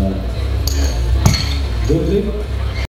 Uh, Dudley